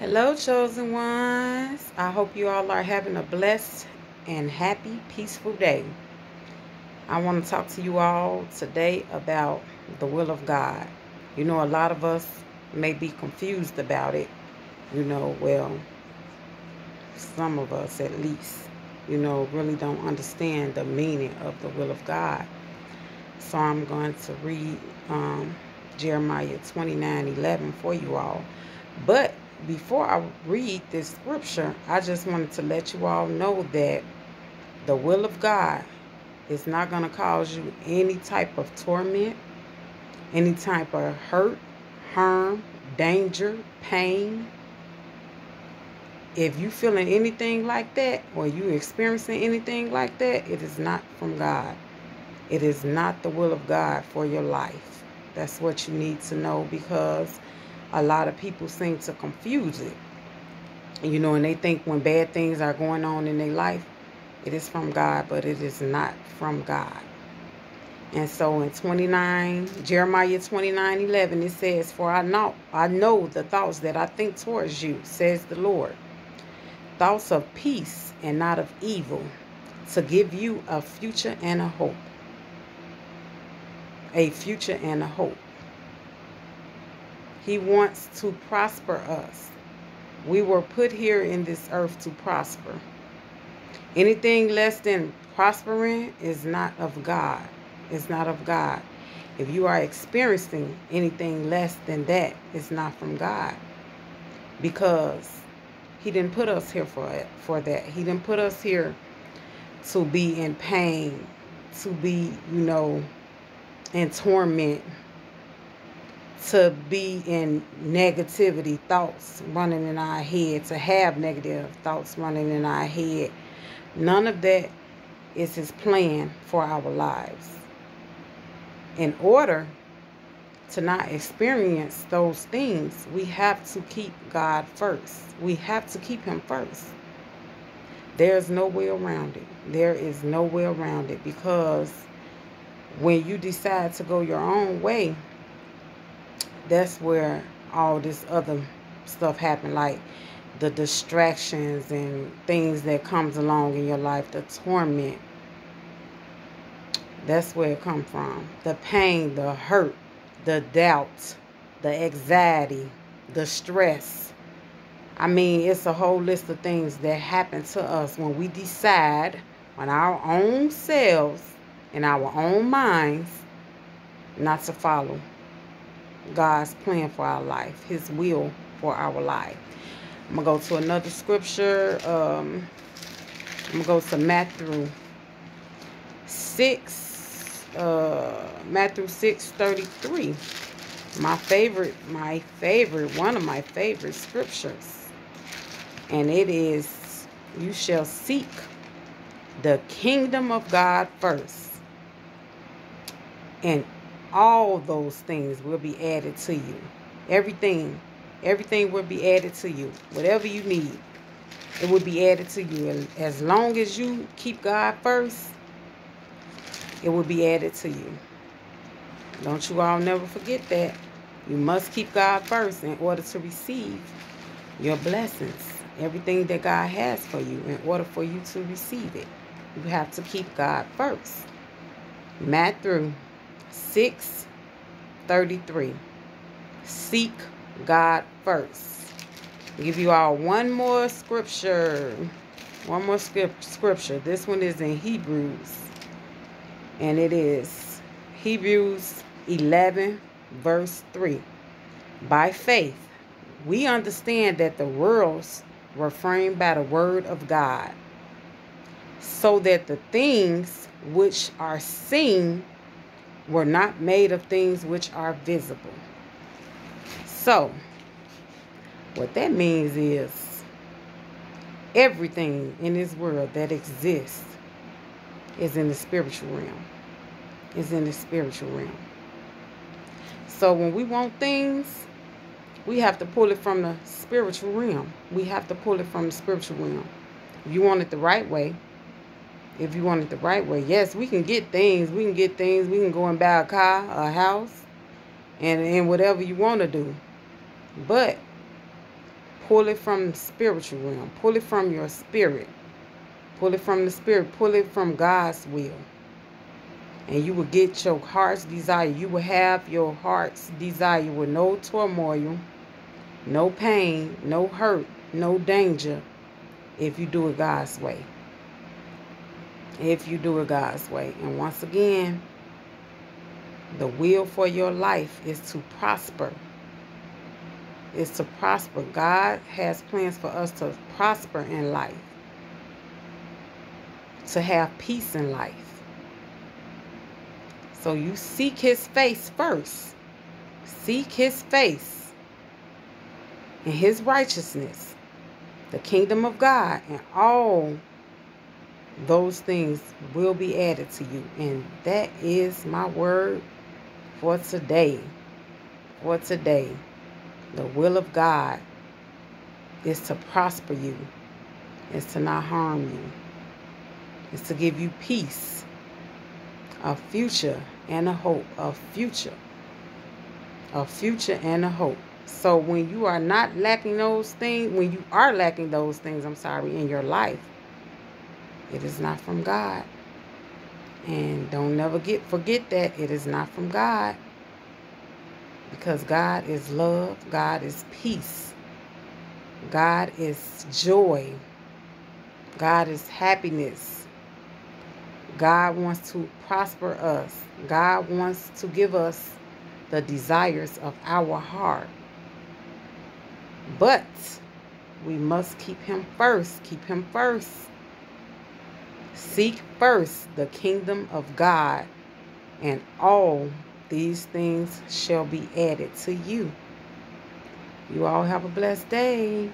Hello, chosen ones. I hope you all are having a blessed and happy, peaceful day. I want to talk to you all today about the will of God. You know, a lot of us may be confused about it. You know, well, some of us at least, you know, really don't understand the meaning of the will of God. So I'm going to read um, Jeremiah 29 11 for you all. But before I read this scripture, I just wanted to let you all know that the will of God is not going to cause you any type of torment, any type of hurt, harm, danger, pain. If you feeling anything like that or you experiencing anything like that, it is not from God. It is not the will of God for your life. That's what you need to know because a lot of people seem to confuse it. You know, and they think when bad things are going on in their life, it is from God, but it is not from God. And so in 29, Jeremiah 29 11, it says, For I know, I know the thoughts that I think towards you, says the Lord. Thoughts of peace and not of evil, to give you a future and a hope. A future and a hope. He wants to prosper us. We were put here in this earth to prosper. Anything less than prospering is not of God. It's not of God. If you are experiencing anything less than that, it's not from God. Because he didn't put us here for it, for that. He didn't put us here to be in pain, to be, you know, in torment, to be in negativity thoughts running in our head, to have negative thoughts running in our head. None of that is his plan for our lives. In order to not experience those things, we have to keep God first. We have to keep him first. There's no way around it. There is no way around it because when you decide to go your own way, that's where all this other stuff happened like the distractions and things that comes along in your life the torment. That's where it come from. The pain the hurt the doubt the anxiety the stress. I mean it's a whole list of things that happen to us when we decide on our own selves in our own minds not to follow God's plan for our life, His will for our life. I'm going to go to another scripture. Um, I'm going to go to Matthew 6, uh, Matthew 6 33. My favorite, my favorite, one of my favorite scriptures. And it is, You shall seek the kingdom of God first. And all those things will be added to you. Everything, everything will be added to you. Whatever you need, it will be added to you. As long as you keep God first, it will be added to you. Don't you all never forget that. You must keep God first in order to receive your blessings. Everything that God has for you, in order for you to receive it, you have to keep God first. Matthew 6 33. Seek God first. I'll give you all one more scripture. One more scripture. This one is in Hebrews. And it is Hebrews 11, verse 3. By faith, we understand that the worlds were framed by the word of God, so that the things which are seen were not made of things which are visible. So, what that means is everything in this world that exists is in the spiritual realm. Is in the spiritual realm. So when we want things, we have to pull it from the spiritual realm. We have to pull it from the spiritual realm. If you want it the right way, if you want it the right way. Yes, we can get things. We can get things. We can go and buy a car, a house, and, and whatever you want to do. But Pull it from spiritual realm. Pull it from your spirit. Pull it from the spirit. Pull it from God's will. And you will get your heart's desire. You will have your heart's desire with no turmoil, no pain, no hurt, no danger if you do it God's way. If you do it God's way. And once again, the will for your life is to prosper. Is to prosper. God has plans for us to prosper in life. To have peace in life. So you seek his face first. Seek his face and his righteousness, the kingdom of God, and all those things will be added to you. And that is my word for today. For today. The will of God is to prosper you, is to not harm you, is to give you peace, a future and a hope, a future, a future and a hope. So when you are not lacking those things, when you are lacking those things, I'm sorry, in your life, it is not from God. And don't never get forget that it is not from God. Because God is love, God is peace. God is joy. God is happiness. God wants to prosper us. God wants to give us the desires of our heart. But we must keep him first. Keep him first. Seek first the kingdom of God, and all these things shall be added to you. You all have a blessed day.